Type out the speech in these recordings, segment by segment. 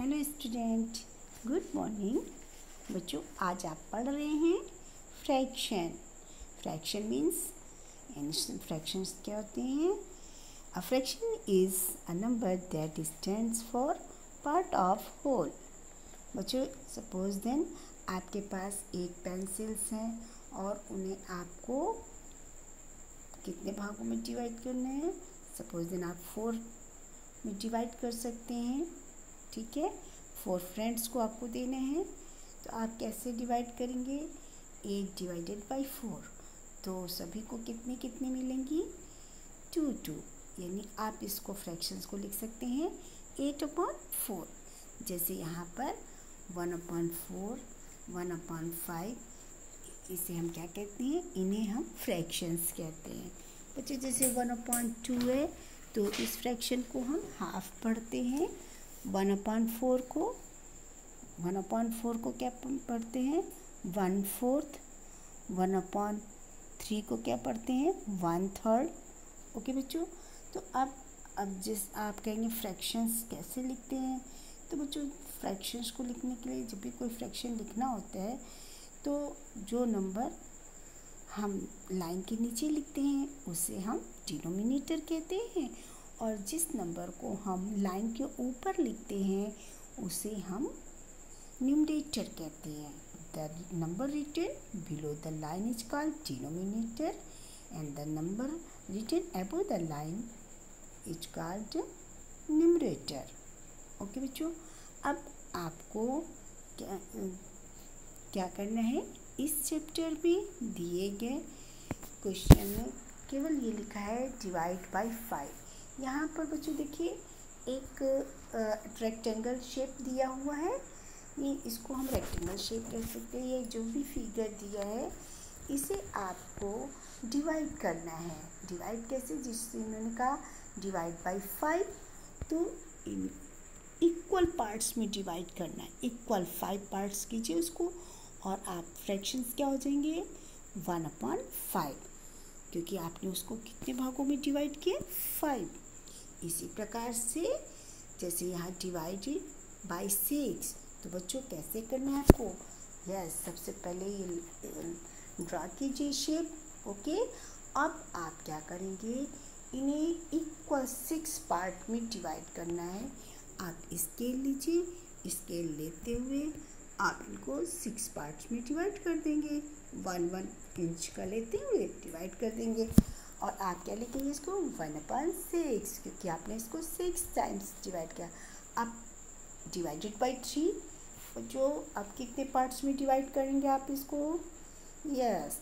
Hello student, good morning. बच्चों, आज आप पढ़ रहे हैं फ्रैक्शन। फ्रैक्शन मीन्स फ्रैक्शंस क्या होते हैं? A fraction is a number that stands for part of whole बच्चों सपोज़ देन आपके पास एक पेंसिल्स हैं और उन्हें आपको कितने भागों में डिवाइड करना है? सपोज़ देन आप फोर में डिवाइड कर सकते हैं। ठीक है? फोर फ्रेंड्स को आपको देने हैं। तो आप कैसे डिवाइड करेंगे? एट डिवाइडेड बाई फोर तो सभी को कितने कितनी मिलेंगी? टू टू यानी आप इसको फ्रैक्शंस को लिख सकते हैं। एट अपॉन फोर जैसे यहाँ पर one upon four one upon five इसे हम क्या कहते हैं? इन्हें हम फ्रैक्शंस कहते हैं। बच्चे, जैसे वन अपॉन टू है तो इस फ्रैक्शन को हम हाफ़ पढ़ते हैं। वन अपॉन फोर को वन अपॉन फोर को क्या पढ़ते हैं? One fourth one upon three को क्या पढ़ते हैं? वन थर्ड ओके बच्चों तो अब अब जिस, आप कहेंगे फ्रैक्शंस कैसे लिखते हैं? तो बच्चों फ्रैक्शंस को लिखने के लिए जब भी कोई फ्रैक्शन लिखना होता है तो जो नंबर हम लाइन के नीचे लिखते हैं, उसे हम डिनोमिनेटर कहते हैं। और जिस नंबर को हम लाइन के ऊपर लिखते हैं, उसे हम न्यूमरेटर कहते हैं। The number written below the line is called denominator and the number written above the line is called numerator okay बच्चों, अब आपको क्या क्या करना है? इस चैप्टर में दिए गए क्वेश्चन में केवल ये लिखा है डिवाइड बाय फाइव यहाँ पर बच्चों देखिए, एक रेक्टेंगल शेप दिया हुआ है। ये इसको हम रेक्टेंगल शेप कह सकते हैं। ये जो भी फिगर दिया है, इसे आपको डिवाइड करना है। डिवाइड कैसे? जिससे इन्होंने कहा डिवाइड बाय फाइव तो इन इक्वल पार्ट्स में डिवाइड करना है। इक्वल फाइव पार्ट्स कीजिए उसको, और आप फ्रैक्शंस क्या हो जाएँगे? वन अपॉन फाइव क्योंकि आपने उसको कितने भागों में डिवाइड किया? फाइव इसी प्रकार से, जैसे यहाँ डिवाइडेड बाय सिक्स तो बच्चों कैसे करना है आपको? यस सबसे पहले ये ड्रा कीजिए शेप ओके अब आप क्या करेंगे? इन्हें इक्वल सिक्स पार्ट में डिवाइड करना है। आप स्केल लीजिए। स्केल लेते हुए आप इनको सिक्स पार्ट्स में डिवाइड कर देंगे। वन वन इंच का लेते हुए डिवाइड कर देंगे। और आप क्या लिखेंगे इसको? वन अपॉन सिक्स, क्योंकि आपने इसको सिक्स टाइम्स डिवाइड किया। अब डिवाइडेड बाई थ्री जो अब कितने पार्ट्स में डिवाइड करेंगे आप इसको? यस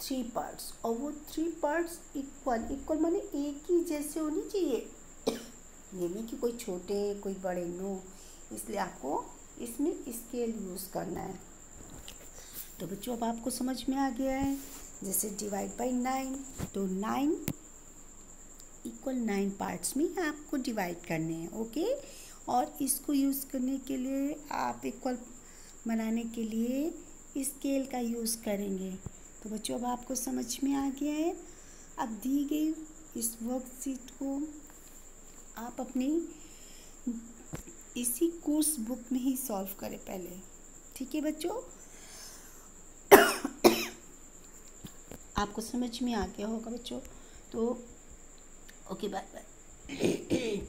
थ्री पार्ट्स और वो थ्री पार्ट्स इक्वल इक्वल माने एक ही जैसे होनी चाहिए। ये नहीं कि कोई छोटे, कोई बड़े नो इसलिए आपको इसमें स्केल यूज़ करना है। तो बच्चों, अब आपको समझ में आ गया है। जैसे डिवाइड बाई नाइन तो नाइन इक्वल नाइन पार्ट्स में आपको डिवाइड करने हैं ओके और इसको यूज़ करने के लिए, आप इक्वल बनाने के लिए स्केल का यूज़ करेंगे। तो बच्चों, अब आपको समझ में आ गया है? अब दी गई इस वर्कशीट को आप अपनी इसी कोर्स बुक में ही सॉल्व करें पहले। ठीक है बच्चों? आपको समझ में आ गया होगा बच्चों। तो ओके बाय बाय